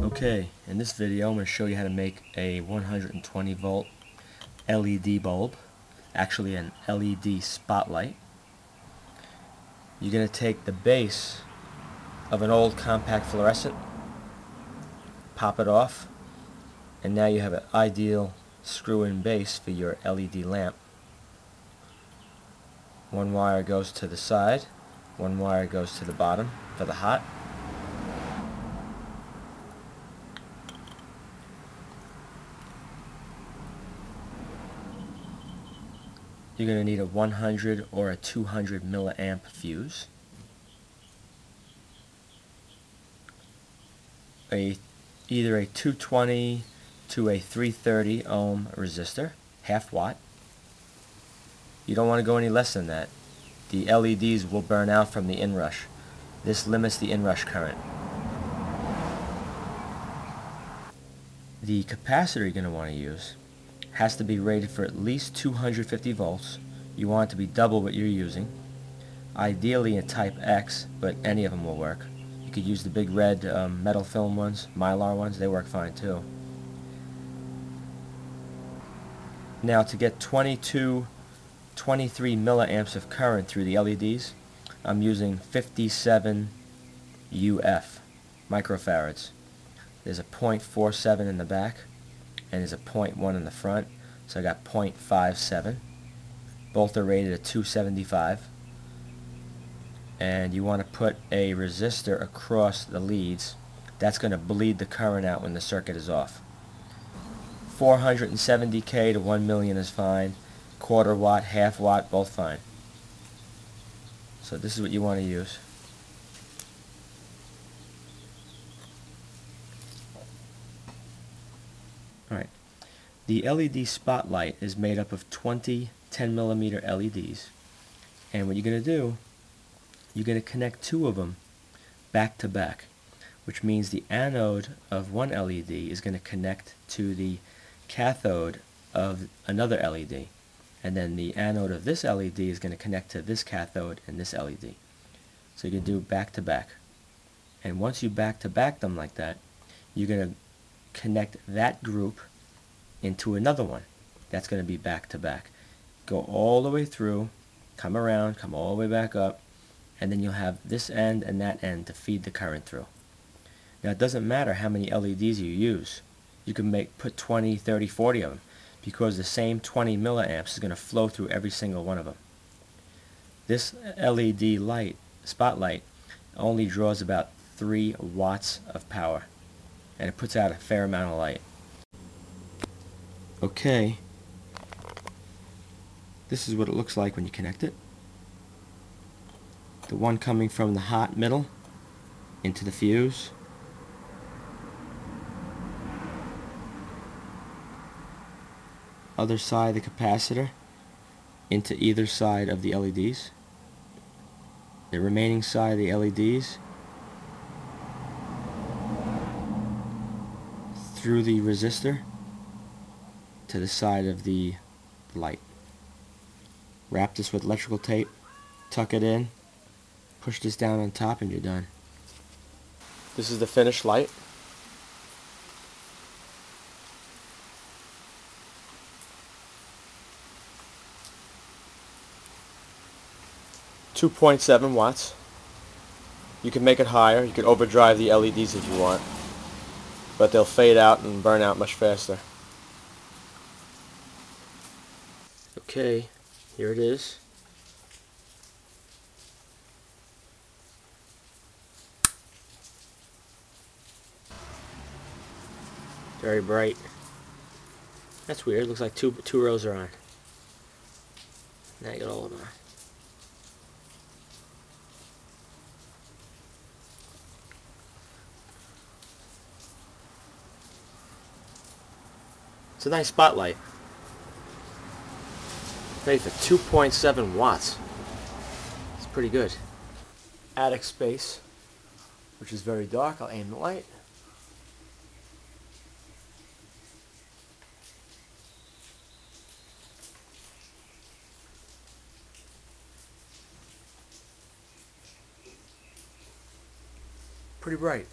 Okay, in this video I'm going to show you how to make a 120 volt LED bulb, actually an LED spotlight. You're going to take the base of an old compact fluorescent, pop it off, and now you have an ideal screw-in base for your LED lamp. One wire goes to the side, one wire goes to the bottom for the hot. You're going to need a 100 or a 200 milliamp fuse. A either a 220 to a 330 ohm resistor, half watt. You don't want to go any less than that. The LEDs will burn out from the inrush. This limits the inrush current. The capacitor you're going to want to use has to be rated for at least 250 volts. You want it to be double what you're using. Ideally in type X, but any of them will work. You could use the big red um, metal film ones, mylar ones, they work fine too. Now to get 22, 23 milliamps of current through the LEDs, I'm using 57 UF microfarads. There's a 0.47 in the back and there's a 0.1 in the front so I got 0.57 both are rated at 275 and you want to put a resistor across the leads that's going to bleed the current out when the circuit is off. 470k to 1 million is fine quarter watt half watt both fine so this is what you want to use Alright. The LED spotlight is made up of 20 10 millimeter LEDs. And what you're going to do, you're going to connect two of them back to back, which means the anode of one LED is going to connect to the cathode of another LED. And then the anode of this LED is going to connect to this cathode and this LED. So you can do back to back. And once you back to back them like that, you're going to connect that group into another one. That's going to be back to back. Go all the way through, come around, come all the way back up, and then you'll have this end and that end to feed the current through. Now it doesn't matter how many LEDs you use. You can make put 20, 30, 40 of them because the same 20 milliamps is going to flow through every single one of them. This LED light, spotlight, only draws about 3 watts of power and it puts out a fair amount of light. Okay, this is what it looks like when you connect it. The one coming from the hot middle into the fuse. Other side of the capacitor into either side of the LEDs. The remaining side of the LEDs through the resistor to the side of the light. Wrap this with electrical tape, tuck it in, push this down on top and you're done. This is the finished light. Two point seven watts. You can make it higher. You can overdrive the LEDs if you want but they'll fade out and burn out much faster. Okay, here it is. Very bright. That's weird. Looks like two two rows are on. Now you got all of them on. It's a nice spotlight. Ready for 2.7 watts. It's pretty good. Attic space, which is very dark. I'll aim the light. Pretty bright.